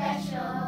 special.